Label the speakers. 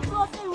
Speaker 1: 做任务。